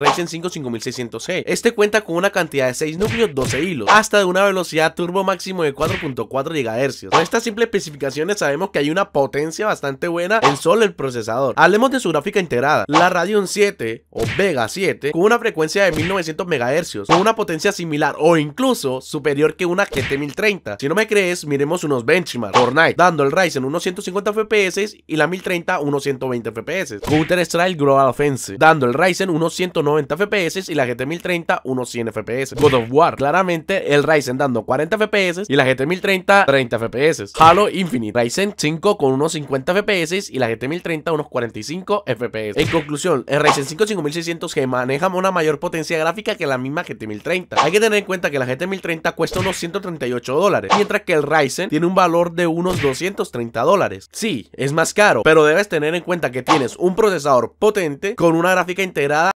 Ryzen 5 5600G. Este cuenta con una cantidad de 6 núcleos, 12 hilos, hasta de una velocidad turbo máximo de 4.4 GHz. Con estas simples especificaciones sabemos que hay una potencia bastante buena en solo el procesador. Hablemos de su gráfica integrada, la Radeon 7 o Vega 7, con una frecuencia de 1900 MHz, con una potencia similar o incluso superior que una GT 1030. Si no me crees, miremos unos benchmarks. Fortnite, dando el Ryzen unos 150 FPS y la 1030 unos 120 FPS. Counter Strike Global Offensive, dando el Ryzen unos 190 90 FPS y la GT 1030 unos 100 FPS. God of War, claramente el Ryzen dando 40 FPS y la GT 1030 30 FPS. Halo Infinite, Ryzen 5 con unos 50 FPS y la GT 1030 unos 45 FPS. En conclusión, el Ryzen 5 5600G maneja una mayor potencia gráfica que la misma GT 1030. Hay que tener en cuenta que la GT 1030 cuesta unos 138 dólares, mientras que el Ryzen tiene un valor de unos 230 dólares. Sí, es más caro, pero debes tener en cuenta que tienes un procesador potente con una gráfica integrada